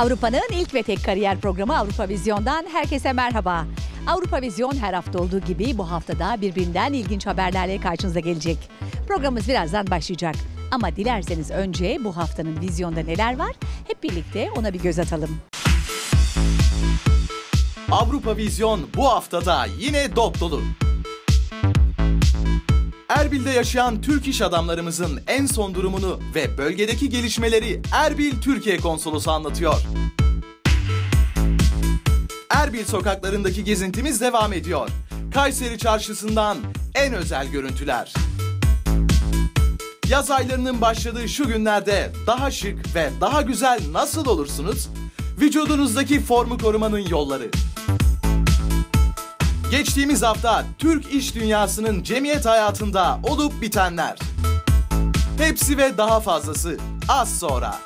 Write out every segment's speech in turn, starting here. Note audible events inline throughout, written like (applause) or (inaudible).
Avrupa'nın ilk ve tek kariyer programı Avrupa Vizyon'dan herkese merhaba. Avrupa Vizyon her hafta olduğu gibi bu haftada birbirinden ilginç haberlerle karşınıza gelecek. Programımız birazdan başlayacak. Ama dilerseniz önce bu haftanın vizyonda neler var hep birlikte ona bir göz atalım. Avrupa Vizyon bu haftada yine dop dolu. Erbil'de yaşayan Türk iş adamlarımızın en son durumunu ve bölgedeki gelişmeleri Erbil Türkiye Konsolosu anlatıyor. Erbil sokaklarındaki gezintimiz devam ediyor. Kayseri çarşısından en özel görüntüler. Yaz aylarının başladığı şu günlerde daha şık ve daha güzel nasıl olursunuz? Vücudunuzdaki formu korumanın yolları. Geçtiğimiz hafta Türk iş dünyasının cemiyet hayatında olup bitenler. Hepsi ve daha fazlası az sonra.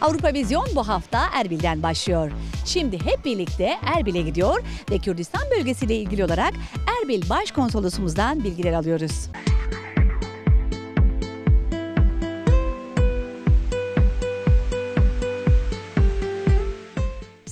Avrupa Vizyon bu hafta Erbil'den başlıyor. Şimdi hep birlikte Erbil'e gidiyor ve Kürdistan bölgesiyle ilgili olarak Erbil Başkonsolosumuzdan bilgiler alıyoruz.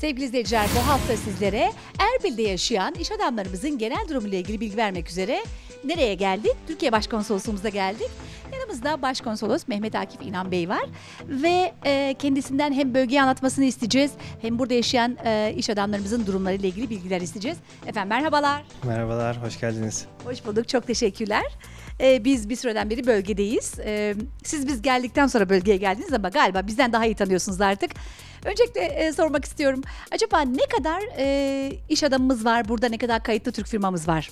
Sevgili izleyiciler bu hafta sizlere Erbil'de yaşayan iş adamlarımızın genel durumuyla ilgili bilgi vermek üzere nereye geldik? Türkiye Başkonsolosluğumuza geldik. Yanımızda Başkonsolos Mehmet Akif İnan Bey var ve e, kendisinden hem bölgeyi anlatmasını isteyeceğiz hem burada yaşayan e, iş adamlarımızın durumlarıyla ilgili bilgiler isteyeceğiz. Efendim merhabalar. Merhabalar, hoş geldiniz. Hoş bulduk. Çok teşekkürler. Ee, biz bir süreden beri bölgedeyiz. Ee, siz biz geldikten sonra bölgeye geldiniz ama galiba bizden daha iyi tanıyorsunuz artık. Öncelikle e, sormak istiyorum. Acaba ne kadar e, iş adamımız var burada, ne kadar kayıtlı Türk firmamız var?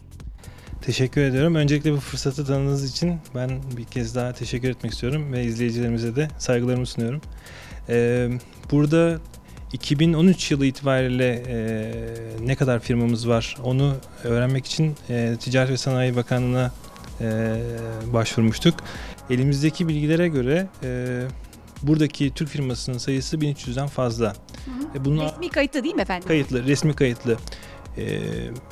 Teşekkür ediyorum. Öncelikle bu fırsatı tanıdığınız için ben bir kez daha teşekkür etmek istiyorum ve izleyicilerimize de saygılarımı sunuyorum. Ee, burada 2013 yılı itibariyle e, ne kadar firmamız var onu öğrenmek için e, Ticaret ve Sanayi Bakanlığı'na e, başvurmuştuk. Elimizdeki bilgilere göre e, buradaki Türk firmasının sayısı 1300'den fazla. E, bunun Resmi kayıtlı değil mi efendim? kayıtlı, resmi kayıtlı. E,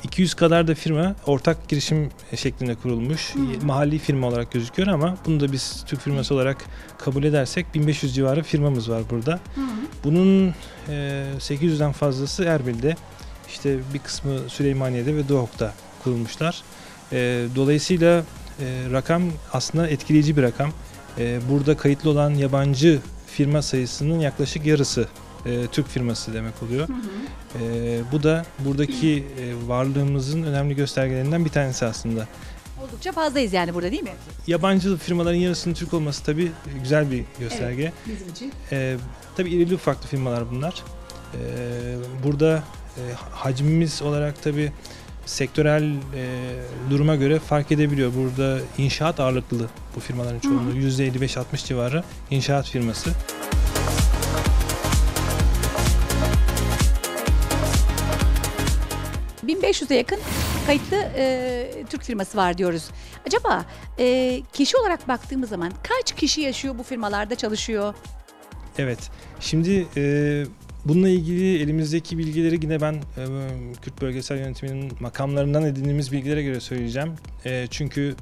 200 kadar da firma ortak girişim şeklinde kurulmuş. Mahalli firma olarak gözüküyor ama bunu da biz Türk firması olarak kabul edersek 1500 civarı firmamız var burada. Hı hı. Bunun e, 800'den fazlası Erbil'de. İşte bir kısmı Süleymaniye'de ve Doğuk'ta kurulmuşlar. E, dolayısıyla e, rakam aslında etkileyici bir rakam. E, burada kayıtlı olan yabancı firma sayısının yaklaşık yarısı e, Türk firması demek oluyor. Hı hı. E, bu da buradaki e, varlığımızın önemli göstergelerinden bir tanesi aslında. Oldukça fazlayız yani burada değil mi? Yabancı firmaların yarısının Türk olması tabii güzel bir gösterge. Bizim için. Ee, tabii irili ufaklı firmalar bunlar. Ee, burada e, hacmimiz olarak tabii sektörel e, duruma göre fark edebiliyor. Burada inşaat ağırlıklı bu firmaların çoğunluğu. %55-60 civarı inşaat firması. Hı. 1500'e yakın kayıtlı e, Türk firması var diyoruz. Acaba e, kişi olarak baktığımız zaman kaç kişi yaşıyor bu firmalarda çalışıyor? Evet. Şimdi e, bununla ilgili elimizdeki bilgileri yine ben e, Kürt Bölgesel Yönetiminin makamlarından edindiğimiz bilgilere göre söyleyeceğim. E, çünkü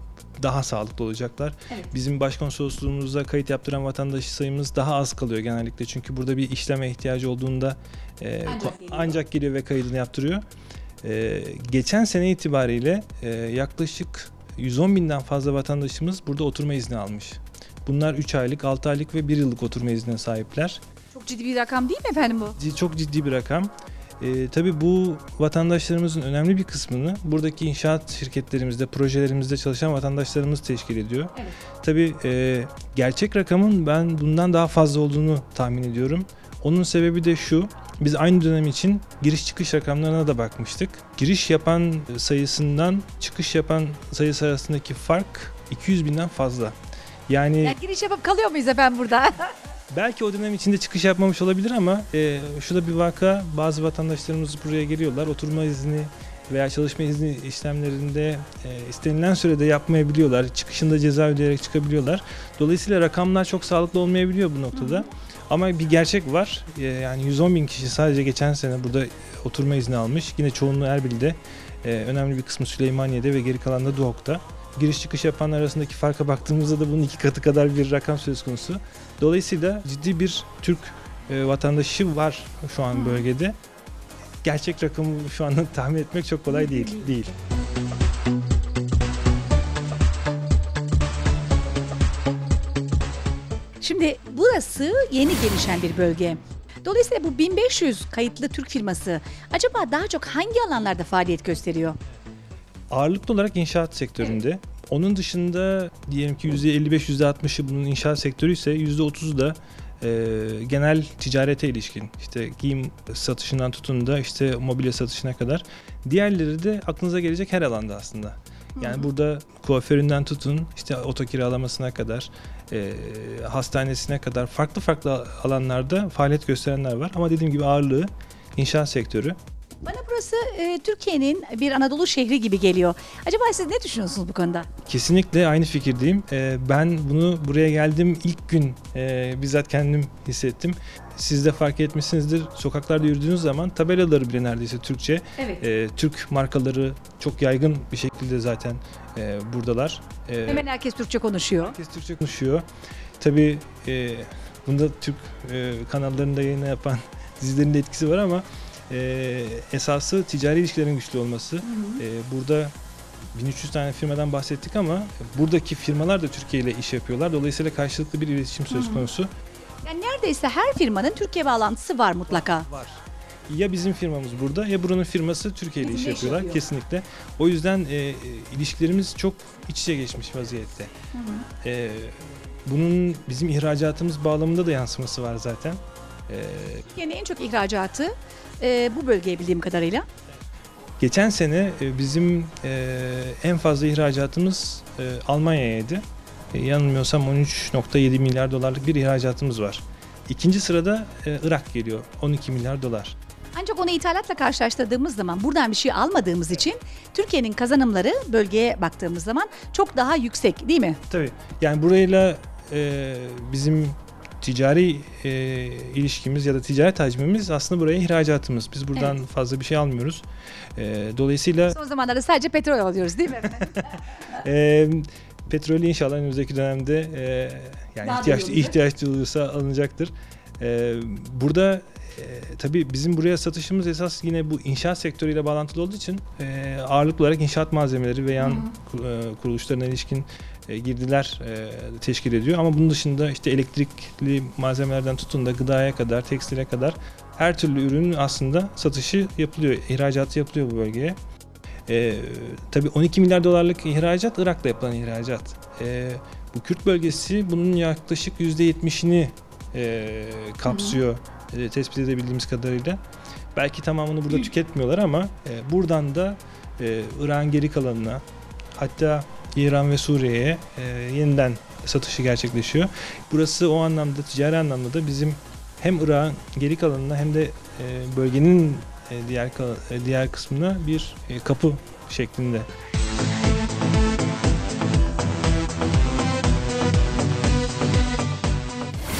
daha sağlıklı olacaklar. Evet. Bizim başkonsolosluğumuzda kayıt yaptıran vatandaş sayımız daha az kalıyor genellikle. Çünkü burada bir işleme ihtiyacı olduğunda e, Ancak geliyor. ancak geliyor ve kaydını yaptırıyor. E, geçen sene itibariyle e, yaklaşık 110 binden fazla vatandaşımız burada oturma izni almış. Bunlar 3 aylık, 6 aylık ve 1 yıllık oturma iznine sahipler. Ciddi bir rakam değil mi efendim bu? C- Çok ciddi bir rakam. Ee, tabii bu vatandaşlarımızın önemli bir kısmını buradaki inşaat şirketlerimizde, projelerimizde çalışan vatandaşlarımız teşkil ediyor. Evet. Tabii e, gerçek rakamın ben bundan daha fazla olduğunu tahmin ediyorum. Onun sebebi de şu, biz aynı dönem için giriş çıkış rakamlarına da bakmıştık. Giriş yapan sayısından çıkış yapan sayısı arasındaki fark 200 binden fazla. Yani Yani giriş yapıp kalıyor muyuz efendim burada? (laughs) Belki o dönem içinde çıkış yapmamış olabilir ama e, şu da bir vaka bazı vatandaşlarımız buraya geliyorlar oturma izni veya çalışma izni işlemlerinde e, istenilen sürede yapmayabiliyorlar. Çıkışında ceza ödeyerek çıkabiliyorlar. Dolayısıyla rakamlar çok sağlıklı olmayabiliyor bu noktada. Ama bir gerçek var. E, yani 110 bin kişi sadece geçen sene burada oturma izni almış. Yine çoğunluğu Erbil'de, e, önemli bir kısmı Süleymaniye'de ve geri kalan da Doğuk'ta. giriş çıkış yapanlar arasındaki farka baktığımızda da bunun iki katı kadar bir rakam söz konusu. Dolayısıyla ciddi bir Türk e, vatandaşı var şu an bölgede. Gerçek rakamı şu anda (laughs) tahmin etmek çok kolay değil. Değil. Şimdi burası yeni gelişen bir bölge. Dolayısıyla bu 1500 kayıtlı Türk firması acaba daha çok hangi alanlarda faaliyet gösteriyor? Ağırlıklı olarak inşaat sektöründe. Onun dışında diyelim ki %55-%60'ı bunun inşaat sektörü ise %30'u da e, genel ticarete ilişkin. İşte giyim satışından tutun da işte mobilya satışına kadar. Diğerleri de aklınıza gelecek her alanda aslında. Yani Hı hı. burada kuaföründen tutun işte oto kiralamasına kadar e, hastanesine kadar farklı farklı alanlarda faaliyet gösterenler var. Ama dediğim gibi ağırlığı inşaat sektörü. Burası e, Türkiye'nin bir Anadolu şehri gibi geliyor. Acaba siz ne düşünüyorsunuz bu konuda? Kesinlikle aynı fikirdeyim. Ee, ben bunu buraya geldim ilk gün e, bizzat kendim hissettim. Siz de fark etmişsinizdir. Sokaklarda yürüdüğünüz zaman tabelaları bile neredeyse Türkçe. Evet. Ee, Türk markaları çok yaygın bir şekilde zaten e, buradalar. Ee, Hemen herkes Türkçe konuşuyor. Herkes Türkçe konuşuyor. Tabii e, bunda Türk e, kanallarında yayın yapan (laughs) dizilerin de etkisi var ama e, esası ticari ilişkilerin güçlü olması. E, burada 1300 tane firmadan bahsettik ama buradaki firmalar da Türkiye ile iş yapıyorlar. Dolayısıyla karşılıklı bir iletişim söz Hı hı. konusu. Yani neredeyse her firmanın Türkiye bağlantısı var mutlaka. Var. Ya bizim firmamız burada ya buranın firması Türkiye ile iş yapıyorlar yapıyor. kesinlikle. O yüzden e, ilişkilerimiz çok iç içe geçmiş vaziyette. E, bunun bizim ihracatımız bağlamında da yansıması var zaten. Türkiye'nin en çok ihracatı e, bu bölgeye bildiğim kadarıyla. geçen sene e, bizim e, en fazla ihracatımız e, Almanya'ydı. E, yanılmıyorsam 13.7 milyar dolarlık bir ihracatımız var. İkinci sırada e, Irak geliyor 12 milyar dolar. Ancak onu ithalatla karşılaştırdığımız zaman buradan bir şey almadığımız için Türkiye'nin kazanımları bölgeye baktığımız zaman çok daha yüksek değil mi? Tabii. Yani burayla e, bizim ticari e, ilişkimiz ya da ticaret hacmimiz aslında buraya ihracatımız. Biz buradan fazla bir şey almıyoruz. E, dolayısıyla Son zamanlarda sadece petrol alıyoruz değil mi (laughs) e, petrolü inşallah önümüzdeki dönemde e, yani Daha ihtiyaç ihtiyaç duyulursa alınacaktır. E, burada e, tabii bizim buraya satışımız esas yine bu inşaat sektörüyle bağlantılı olduğu için e, ağırlıklı olarak inşaat malzemeleri ve yan Hı ku- e, kuruluşlarına ilişkin girdiler e, teşkil ediyor. Ama bunun dışında işte elektrikli malzemelerden tutun da gıdaya kadar, tekstile kadar her türlü ürünün aslında satışı yapılıyor, ihracatı yapılıyor bu bölgeye. E, tabii 12 milyar dolarlık ihracat Irak'ta yapılan ihracat. E, bu Kürt bölgesi bunun yaklaşık %70'ini e, kapsıyor e, tespit edebildiğimiz kadarıyla. Belki tamamını burada tüketmiyorlar ama e, buradan da e, Irak'ın geri kalanına hatta İran ve Suriye'ye e, yeniden satışı gerçekleşiyor. Burası o anlamda ticari anlamda da bizim hem Irak'ın geri kalanına hem de e, bölgenin e, diğer e, diğer kısmına bir e, kapı şeklinde.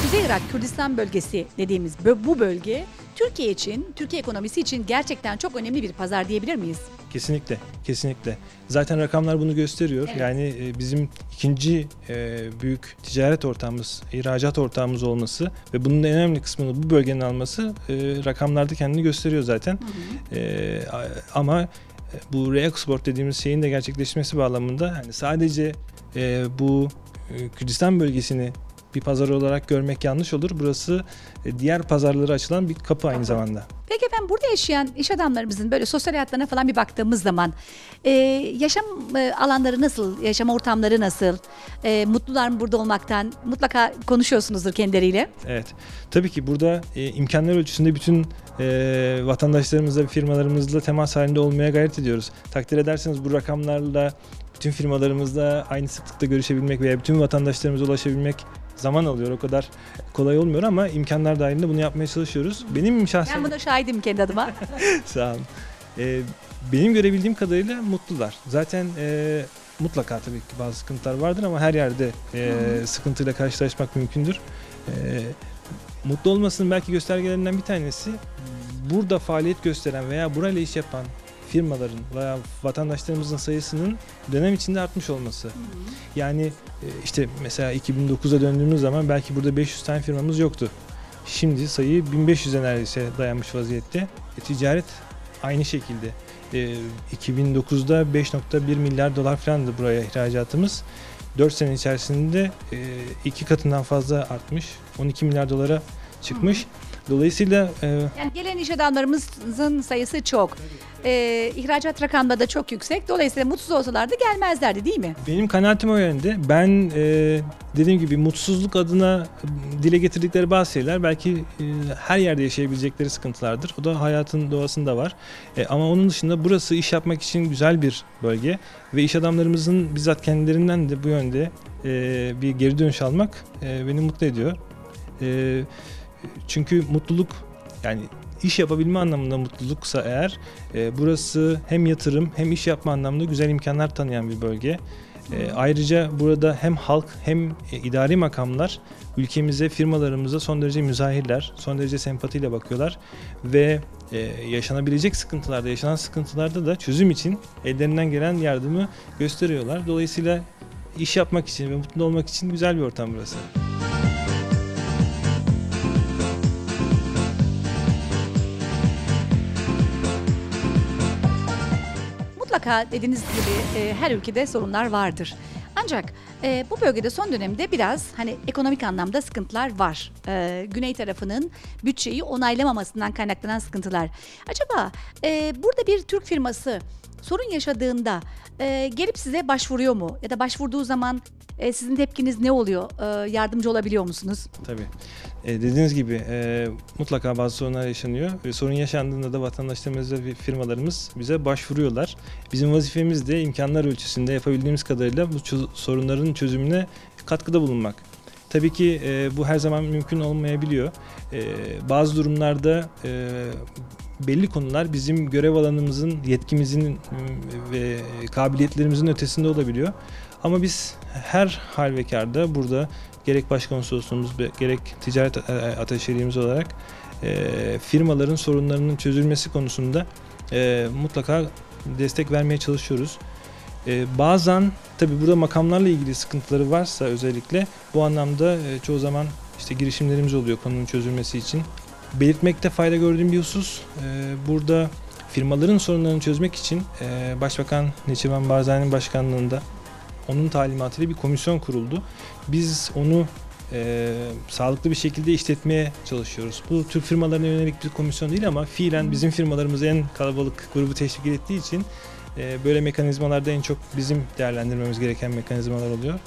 Kuzey Irak Kürdistan bölgesi dediğimiz bu bölge Türkiye için, Türkiye ekonomisi için gerçekten çok önemli bir pazar diyebilir miyiz? Kesinlikle, kesinlikle. Zaten rakamlar bunu gösteriyor. Evet. Yani e, bizim ikinci e, büyük ticaret ortağımız, ihracat ortağımız olması ve bunun en önemli kısmını bu bölgenin alması e, rakamlarda kendini gösteriyor zaten. E, a- ama bu re-export dediğimiz şeyin de gerçekleşmesi bağlamında yani sadece bu Kürdistan bölgesini bir pazar olarak görmek yanlış olur. Burası e, diğer pazarlara açılan bir kapı aynı zamanda. Peki efendim burada yaşayan iş adamlarımızın böyle sosyal hayatlarına falan bir baktığımız zaman e, yaşam e, alanları nasıl, yaşam ortamları nasıl, e, mutlular mı burada olmaktan mutlaka konuşuyorsunuzdur kendileriyle. Evet. Tabii ki burada e, imkanlar ölçüsünde bütün e, vatandaşlarımızla, firmalarımızla temas halinde olmaya gayret ediyoruz. Takdir ederseniz bu rakamlarla bütün firmalarımızla aynı sıklıkta görüşebilmek veya bütün vatandaşlarımıza ulaşabilmek zaman alıyor. O kadar kolay olmuyor ama imkanlar dahilinde bunu yapmaya çalışıyoruz. Benim şahsen... Ben buna şahidim kendi adıma. (laughs) Sağ olun. Ee, benim görebildiğim kadarıyla mutlular. Zaten e, mutlaka tabii ki bazı sıkıntılar vardır ama her yerde e, sıkıntıyla karşılaşmak mümkündür. E, mutlu olmasının belki göstergelerinden bir tanesi burada faaliyet gösteren veya burayla iş yapan firmaların veya vatandaşlarımızın sayısının dönem içinde artmış olması. Yani e, işte mesela 2009'a döndüğümüz zaman belki burada 500 tane firmamız yoktu. Şimdi sayı 1500'e neredeyse dayanmış vaziyette. E, ticaret aynı şekilde. E, 2009'da 5.1 milyar dolar falandı buraya ihracatımız. 4 sene içerisinde e, iki katından fazla artmış. 12 milyar dolara çıkmış. Dolayısıyla e, Yani gelen iş adamlarımızın sayısı çok. Ee, ihracat rakamları da çok yüksek. Dolayısıyla mutsuz olsalardı gelmezlerdi değil mi? Benim kanaatim o yönde. Ben e, dediğim gibi mutsuzluk adına dile getirdikleri bazı şeyler belki e, her yerde yaşayabilecekleri sıkıntılardır. O da hayatın doğasında var. E, ama onun dışında burası iş yapmak için güzel bir bölge ve iş adamlarımızın bizzat kendilerinden de bu yönde e, bir geri dönüş almak e, beni mutlu ediyor. E, çünkü mutluluk yani iş yapabilme anlamında mutluluksa eğer e, burası hem yatırım hem iş yapma anlamında güzel imkanlar tanıyan bir bölge. E, ayrıca burada hem halk hem e, idari makamlar ülkemize, firmalarımıza son derece müzahirler, son derece sempatiyle bakıyorlar ve e, yaşanabilecek sıkıntılarda, yaşanan sıkıntılarda da çözüm için ellerinden gelen yardımı gösteriyorlar. Dolayısıyla iş yapmak için ve mutlu olmak için güzel bir ortam burası. Mutlaka dediğiniz gibi e, her ülkede sorunlar vardır. Ancak e, bu bölgede son dönemde biraz hani ekonomik anlamda sıkıntılar var. E, güney tarafının bütçeyi onaylamamasından kaynaklanan sıkıntılar. Acaba e, burada bir Türk firması sorun yaşadığında e, gelip size başvuruyor mu? Ya da başvurduğu zaman e, sizin tepkiniz ne oluyor? E, yardımcı olabiliyor musunuz? Tabii. E, dediğiniz gibi e, mutlaka bazı sorunlar yaşanıyor. Ve sorun yaşandığında da vatandaşlarımız ve firmalarımız bize başvuruyorlar. Bizim vazifemiz de imkanlar ölçüsünde yapabildiğimiz kadarıyla bu sorunların çözümüne katkıda bulunmak. Tabii ki e, bu her zaman mümkün olmayabiliyor. E, bazı durumlarda e, belli konular bizim görev alanımızın, yetkimizin ve kabiliyetlerimizin ötesinde olabiliyor. Ama biz her halvekarda burada gerek başkonsolosluğumuz ve gerek ticaret e, ateşeliğimiz olarak e, firmaların sorunlarının çözülmesi konusunda e, mutlaka destek vermeye çalışıyoruz. E, bazen tabi burada makamlarla ilgili sıkıntıları varsa özellikle bu anlamda e, çoğu zaman işte girişimlerimiz oluyor konunun çözülmesi için. Belirtmekte fayda gördüğüm bir husus e, burada firmaların sorunlarını çözmek için e, Başbakan Neçirvan Barzani'nin başkanlığında onun talimatıyla bir komisyon kuruldu. Biz onu e, sağlıklı bir şekilde işletmeye çalışıyoruz. Bu Türk firmalarına yönelik bir komisyon değil ama fiilen bizim firmalarımız en kalabalık grubu teşvik ettiği için böyle mekanizmalarda en çok bizim değerlendirmemiz gereken mekanizmalar oluyor.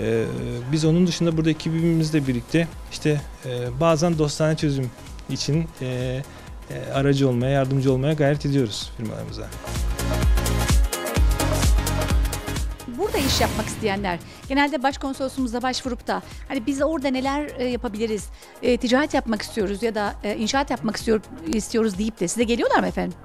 E, biz onun dışında burada ekibimizle birlikte işte e, bazen dostane çözüm için e, e, aracı olmaya, yardımcı olmaya gayret ediyoruz firmalarımıza. burada iş yapmak isteyenler genelde başkonsolosumuza başvurup da hani biz orada neler yapabiliriz, ticaret yapmak istiyoruz ya da inşaat yapmak istiyor, istiyoruz deyip de size geliyorlar mı efendim?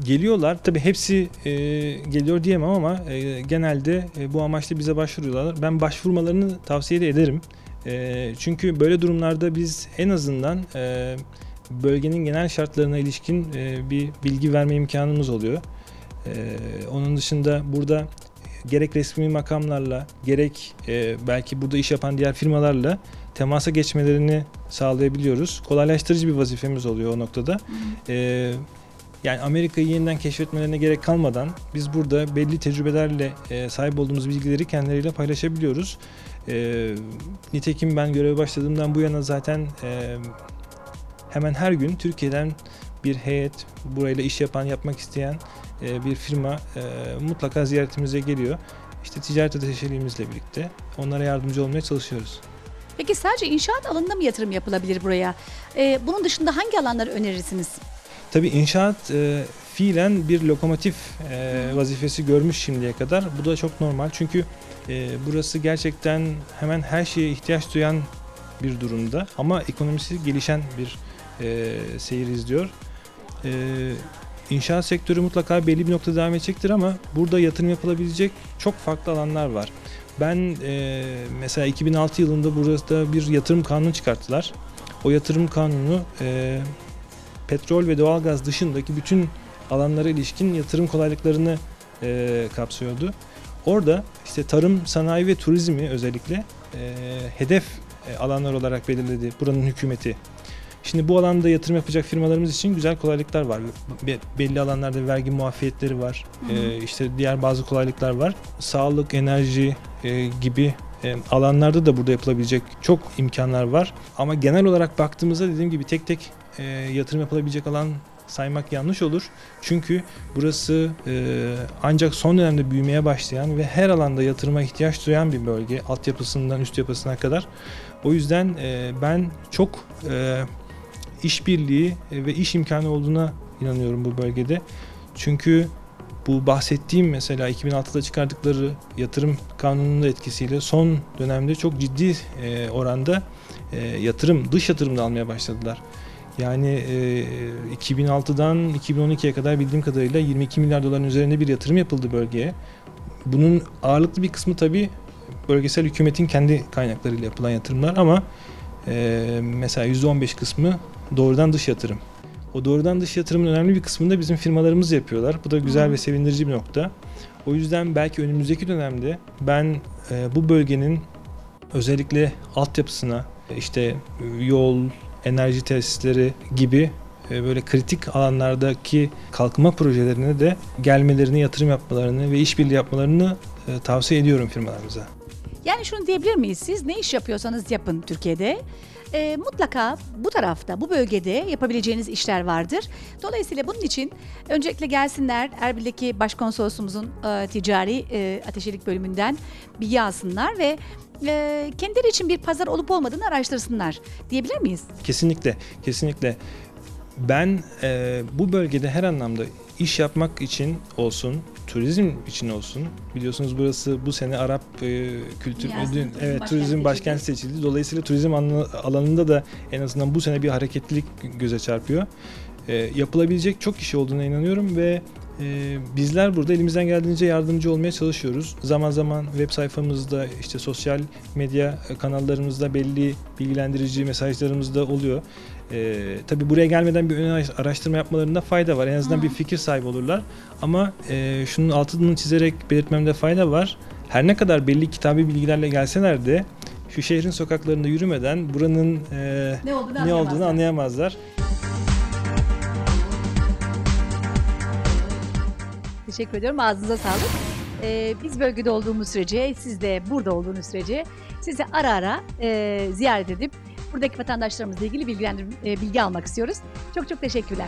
Geliyorlar. Tabii hepsi e, geliyor diyemem ama e, genelde e, bu amaçla bize başvuruyorlar. Ben başvurmalarını tavsiye de ederim. E, çünkü böyle durumlarda biz en azından e, bölgenin genel şartlarına ilişkin e, bir bilgi verme imkanımız oluyor. E, onun dışında burada gerek resmi makamlarla gerek e, belki burada iş yapan diğer firmalarla temasa geçmelerini sağlayabiliyoruz. Kolaylaştırıcı bir vazifemiz oluyor o noktada. E, yani Amerika'yı yeniden keşfetmelerine gerek kalmadan biz burada belli tecrübelerle e, sahip olduğumuz bilgileri kendileriyle paylaşabiliyoruz. E, nitekim ben göreve başladığımdan bu yana zaten e, hemen her gün Türkiye'den bir heyet, burayla iş yapan, yapmak isteyen bir firma mutlaka ziyaretimize geliyor. İşte ticaret ateşeliğimizle birlikte onlara yardımcı olmaya çalışıyoruz. Peki sadece inşaat alanında mı yatırım yapılabilir buraya? E, bunun dışında hangi alanları önerirsiniz? Tabii inşaat e, fiilen bir lokomotif e, vazifesi görmüş şimdiye kadar. Bu da çok normal çünkü e, burası gerçekten hemen her şeye ihtiyaç duyan bir durumda ama ekonomisi gelişen bir e, seyir izliyor. E, inşaat sektörü mutlaka belli bir noktada devam edecektir ama burada yatırım yapılabilecek çok farklı alanlar var. Ben e, mesela 2006 yılında burada bir yatırım kanunu çıkarttılar. O yatırım kanunu e, petrol ve doğalgaz dışındaki bütün alanlara ilişkin yatırım kolaylıklarını e, kapsıyordu. Orada işte tarım, sanayi ve turizmi özellikle e, hedef e, alanlar olarak belirledi buranın hükümeti. Şimdi bu alanda yatırım yapacak firmalarımız için güzel kolaylıklar var. Be- belli alanlarda vergi muafiyetleri var. Hı hı. E, işte diğer bazı kolaylıklar var. Sağlık, enerji e, gibi e, alanlarda da burada yapılabilecek çok imkanlar var. Ama genel olarak baktığımızda dediğim gibi tek tek e, yatırım yapılabilecek alan saymak yanlış olur. Çünkü burası e, ancak son dönemde büyümeye başlayan ve her alanda yatırıma ihtiyaç duyan bir bölge. Altyapısından üst yapısına kadar. O yüzden e, ben çok e, işbirliği ve iş imkanı olduğuna inanıyorum bu bölgede. Çünkü bu bahsettiğim mesela 2006'da çıkardıkları yatırım kanununun etkisiyle son dönemde çok ciddi e, oranda e, yatırım, dış yatırım da almaya başladılar. Yani e, 2006'dan 2012'ye kadar bildiğim kadarıyla 22 milyar doların üzerinde bir yatırım yapıldı bölgeye. Bunun ağırlıklı bir kısmı tabii bölgesel hükümetin kendi kaynaklarıyla yapılan yatırımlar ama e, mesela %15 kısmı doğrudan dış yatırım. O doğrudan dış yatırımın önemli bir kısmını da bizim firmalarımız yapıyorlar. Bu da güzel ve sevindirici bir nokta. O yüzden belki önümüzdeki dönemde ben e, bu bölgenin özellikle altyapısına işte yol, enerji tesisleri gibi e, böyle kritik alanlardaki kalkınma projelerine de gelmelerini, yatırım yapmalarını ve işbirliği yapmalarını e, tavsiye ediyorum firmalarımıza. Yani şunu diyebilir miyiz? Siz ne iş yapıyorsanız yapın Türkiye'de. e, mutlaka bu tarafta, bu bölgede yapabileceğiniz işler vardır. Dolayısıyla bunun için öncelikle gelsinler Erbil'deki başkonsolosumuzun e, ticari e, ateşilik bölümünden bilgi alsınlar ve e, kendileri için bir pazar olup olmadığını araştırsınlar diyebilir miyiz? Kesinlikle, kesinlikle. Ben e, bu bölgede her anlamda iş yapmak için olsun, turizm için olsun. Biliyorsunuz burası bu sene Arap e, kültür ödül, turizm evet turizm başkenti seçildi. Dolayısıyla turizm alanı- alanında da en azından bu sene bir hareketlilik göze çarpıyor. E, yapılabilecek çok kişi olduğuna inanıyorum ve e, bizler burada elimizden geldiğince yardımcı olmaya çalışıyoruz. Zaman zaman web sayfamızda, işte sosyal medya kanallarımızda belli bilgilendirici mesajlarımız da oluyor. Ee, tabii buraya gelmeden bir ön araştırma yapmalarında fayda var. En azından Hı. bir fikir sahibi olurlar. Ama e, şunun altını çizerek belirtmemde fayda var. Her ne kadar belli kitabi bilgilerle gelseler de şu şehrin sokaklarında yürümeden buranın e, Ne olduğunu ne olduğunu anlayamazlar. Teşekkür ediyorum. Ağzınıza sağlık. Ee, biz bölgede olduğumuz sürece, siz de burada olduğunuz sürece sizi ara ara e, ziyaret edip buradaki vatandaşlarımızla ilgili bilgilendir, e, bilgi almak istiyoruz. Çok çok teşekkürler.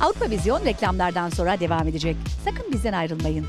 Avrupa Vizyon reklamlardan sonra devam edecek. Sakın bizden ayrılmayın.